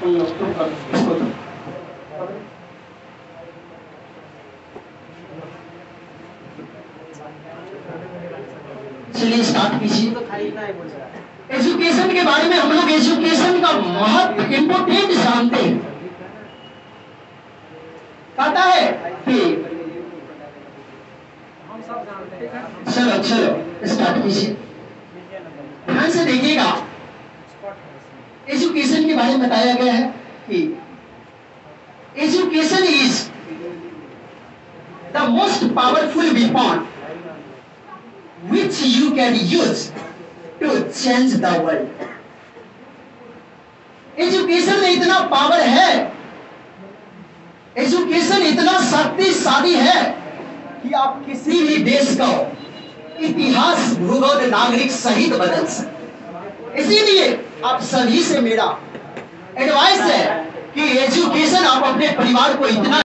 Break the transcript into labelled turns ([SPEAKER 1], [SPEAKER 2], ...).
[SPEAKER 1] चलिए स्टार्ट कीजिए
[SPEAKER 2] तो
[SPEAKER 1] एजुकेशन के बारे में हम लोग एजुकेशन का महत्व इम्पोर्टेंट जानते हैं। कहता है? कि
[SPEAKER 2] हम सब जानते हैं।
[SPEAKER 1] चलो चलो स्टार्ट कीजिए। ध्यान से देखिएगा। एजुकेशन बारे में बताया गया है कि education is the most powerful weapon which you can use to change the world. Education में इतना पावर है एजुकेशन इतना शक्तिशाली है कि आप किसी भी देश का इतिहास, भूगोल, नागरिक सहित बदल सकते इसीलिए आप सभी से मेरा एडवाइस है कि एजुकेशन आप अपने परिवार को इतना